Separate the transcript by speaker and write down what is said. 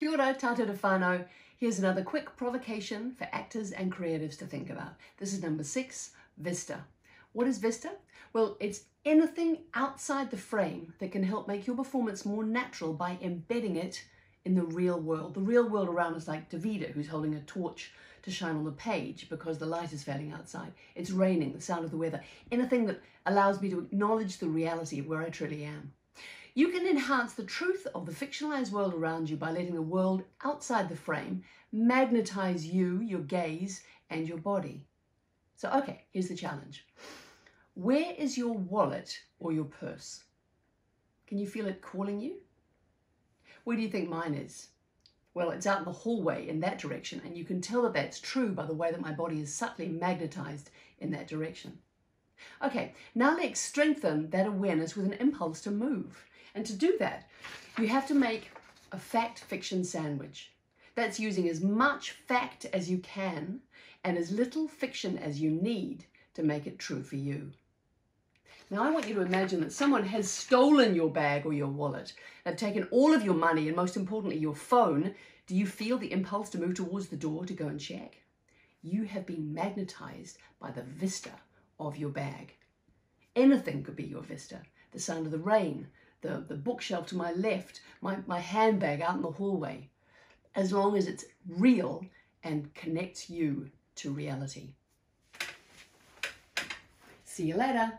Speaker 1: Kia ora, te whānau. Here's another quick provocation for actors and creatives to think about. This is number six, Vista. What is Vista? Well, it's anything outside the frame that can help make your performance more natural by embedding it in the real world. The real world around us like Davida, who's holding a torch to shine on the page because the light is failing outside. It's raining, the sound of the weather, anything that allows me to acknowledge the reality of where I truly am. You can enhance the truth of the fictionalized world around you by letting the world outside the frame magnetize you, your gaze, and your body. So, okay, here's the challenge. Where is your wallet or your purse? Can you feel it calling you? Where do you think mine is? Well, it's out in the hallway in that direction, and you can tell that that's true by the way that my body is subtly magnetized in that direction. Okay, now let's strengthen that awareness with an impulse to move. And to do that, you have to make a fact fiction sandwich. That's using as much fact as you can and as little fiction as you need to make it true for you. Now, I want you to imagine that someone has stolen your bag or your wallet. They've taken all of your money and, most importantly, your phone. Do you feel the impulse to move towards the door to go and check? You have been magnetized by the vista of your bag. Anything could be your vista the sound of the rain, the, the bookshelf to my left, my, my handbag out in the hallway, as long as it's real and connects you to reality. See you later.